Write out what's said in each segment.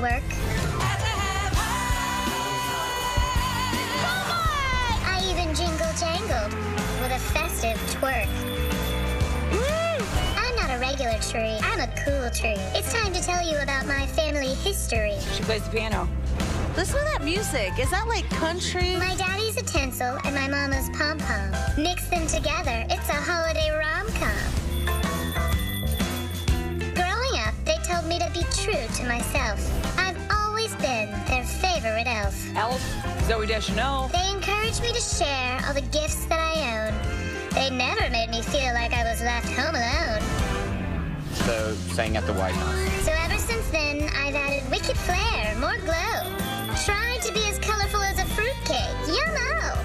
work. I even jingle jangled with a festive twerk. I'm not a regular tree, I'm a cool tree. It's time to tell you about my family history. She plays the piano. Listen to that music. Is that like country? My daddy's a tinsel and my mama's pom pom. Mix them together, it's a holiday rom com. Growing up, they told me to be true to myself. Zooey Deschanel. They encouraged me to share all the gifts that I own. They never made me feel like I was left home alone. So, sang at the White House. So ever since then, I've added wicked flair, more glow. Tried to be as colorful as a fruitcake. Yummo!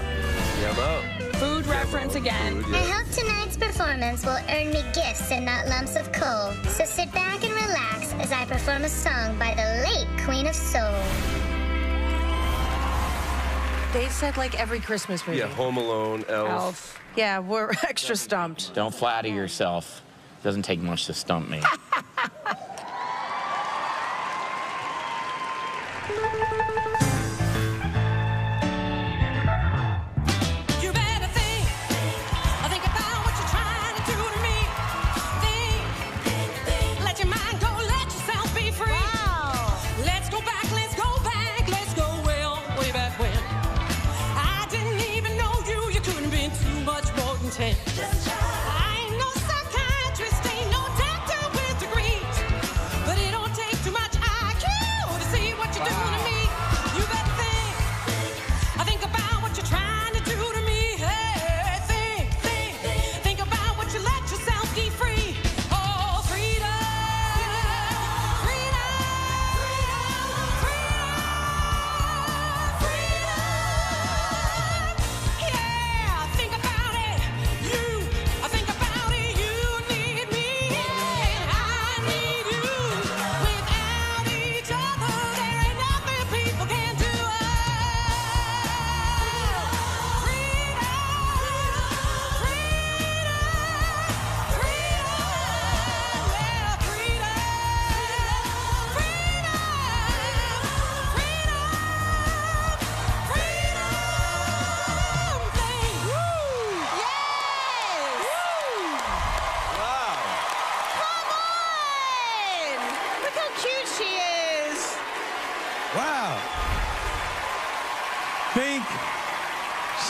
Yummo. Food reference again. I hope tonight's performance will earn me gifts and not lumps of coal. So sit back and relax as I perform a song by the late Queen of Soul. They said like every Christmas movie. Yeah, Home Alone, Elf. Elf. Yeah, we're extra stumped. Don't flatter yourself. It Doesn't take much to stump me. much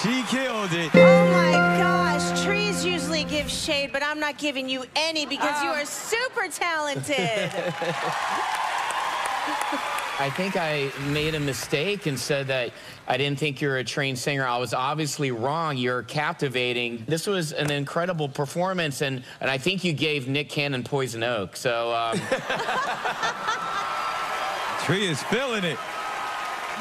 she killed it. Oh my gosh. Trees usually give shade, but I'm not giving you any because you Um. are super talented. I think I made a mistake and said that I didn't think you're a trained singer. I was obviously wrong. You're captivating. This was an incredible performance, and, and I think you gave Nick Cannon Poison Oak. So, um, Tree is feeling it.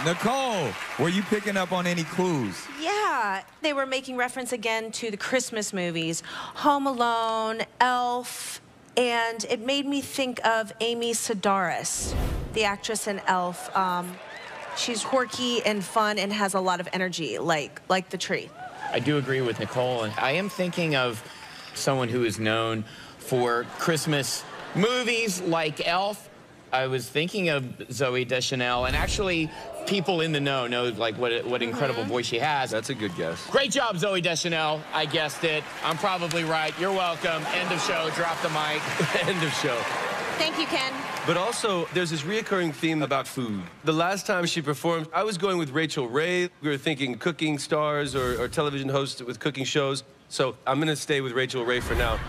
Nicole, were you picking up on any clues? yeah, they were making reference again to the Christmas movies Home Alone, Elf, and it made me think of Amy Sedaris, the actress in Elf. Um, she's quirky and fun and has a lot of energy, like, like the tree. I do agree with Nicole. And I am thinking of someone who is known for Christmas movies like Elf. I was thinking of Zooey Deschanel, and actually, people in the know know like what what incredible mm-hmm. voice she has. That's a good guess. Great job, Zooey Deschanel. I guessed it. I'm probably right. You're welcome. End of show. Drop the mic. End of show. Thank you, Ken. But also, there's this reoccurring theme about food. The last time she performed, I was going with Rachael Ray. We were thinking cooking stars or, or television hosts with cooking shows. So I'm going to stay with Rachael Ray for now.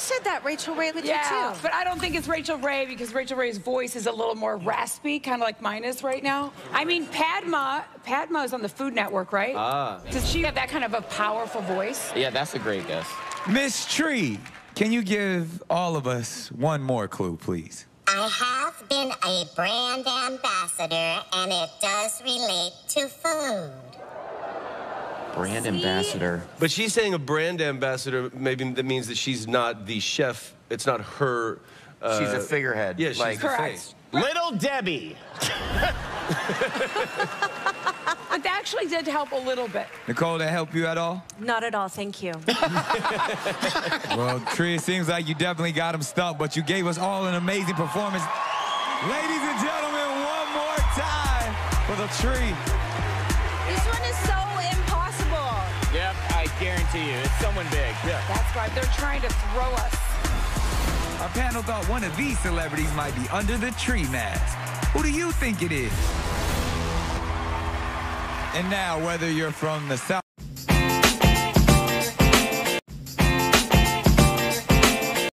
Said that, Rachael Ray, with Yeah, you too. but I don't think it's Rachael Ray because Rachael Ray's voice is a little more raspy, kind of like mine is right now. I mean, Padma, Padma is on the Food Network, right? Ah. Does she have that kind of a powerful voice? Yeah, that's a great guess. Miss Tree, can you give all of us one more clue, please? I have been a brand ambassador, and it does relate to food. Brand ambassador. But she's saying a brand ambassador, maybe that means that she's not the chef. It's not her. Uh, She's a figurehead. Yeah, she's like the Correct. face. Little Debbie. It actually did help a little bit. Nicole, did that help you at all? Not at all, thank you. Well, Tree, it seems like you definitely got him stumped, but you gave us all an amazing performance. Ladies and gentlemen, one more time for the tree. You, big. Yeah. That's right. They're trying to throw us. Our panel thought one of these celebrities might be under the tree mask. Who do you think it is? And now, whether you're from the South